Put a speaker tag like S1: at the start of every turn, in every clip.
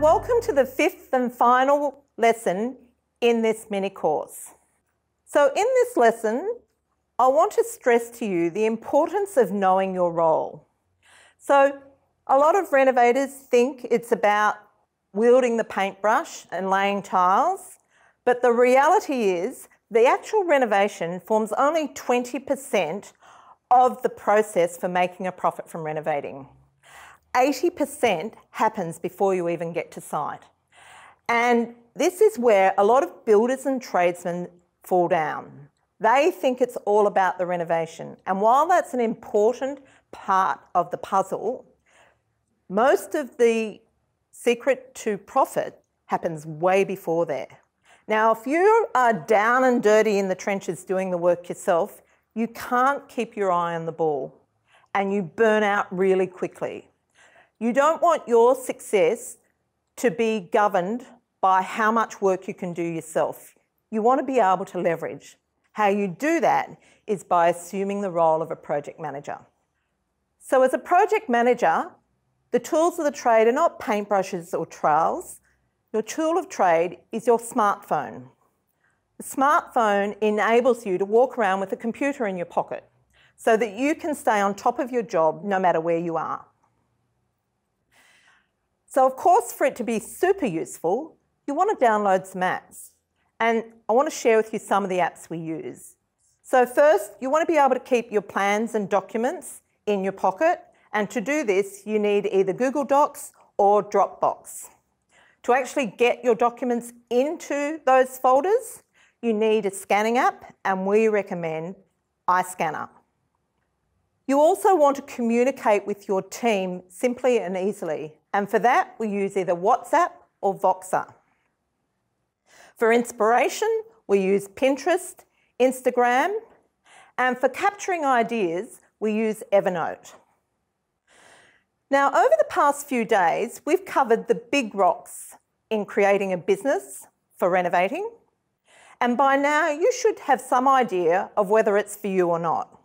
S1: welcome to the fifth and final lesson in this mini course. So, in this lesson, I want to stress to you the importance of knowing your role. So, a lot of renovators think it's about wielding the paintbrush and laying tiles, but the reality is the actual renovation forms only 20% of the process for making a profit from renovating. 80% happens before you even get to site. And this is where a lot of builders and tradesmen fall down. They think it's all about the renovation. And while that's an important part of the puzzle, most of the secret to profit happens way before there. Now, if you are down and dirty in the trenches doing the work yourself, you can't keep your eye on the ball and you burn out really quickly. You don't want your success to be governed by how much work you can do yourself. You want to be able to leverage. How you do that is by assuming the role of a project manager. So, as a project manager, the tools of the trade are not paintbrushes or trowels. Your tool of trade is your smartphone. The smartphone enables you to walk around with a computer in your pocket so that you can stay on top of your job no matter where you are. So, of course, for it to be super useful, you want to download some apps. And I want to share with you some of the apps we use. So, first, you want to be able to keep your plans and documents in your pocket. And to do this, you need either Google Docs or Dropbox. To actually get your documents into those folders, you need a scanning app, and we recommend iScanner. You also want to communicate with your team simply and easily, and for that, we use either WhatsApp or Voxer. For inspiration, we use Pinterest, Instagram, and for capturing ideas, we use Evernote. Now, over the past few days, we've covered the big rocks in creating a business for renovating, and by now you should have some idea of whether it's for you or not.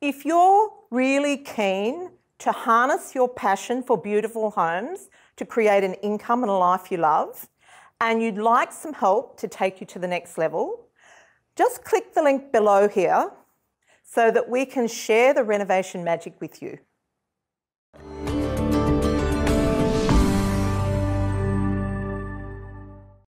S1: If you're really keen to harness your passion for beautiful homes to create an income and a life you love, and you'd like some help to take you to the next level, just click the link below here so that we can share the renovation magic with you.